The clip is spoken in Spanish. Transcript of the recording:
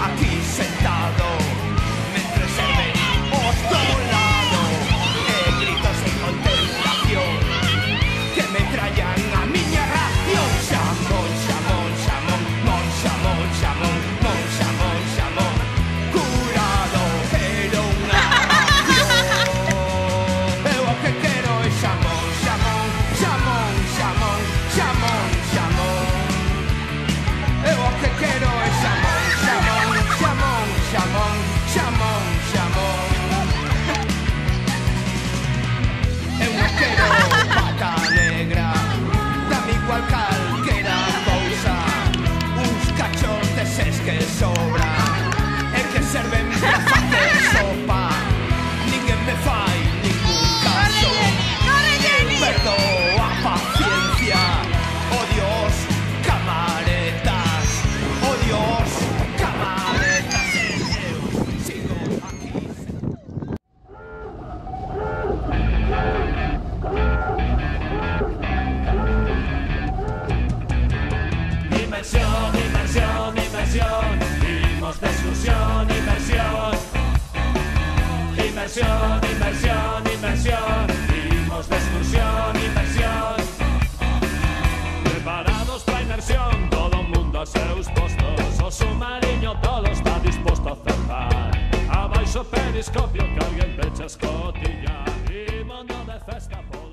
aqui. inversión, inversión, inversión. Vimos de exclusión, inversión. Inversión, inversión, inversión. Vivimos de exclusión, inversión. Preparados para inversión, todo el mundo a seus postos. O submarino todo está dispuesto a acertar. Abaixo periscopio que alguien pecha escotilla. Y mono de festa por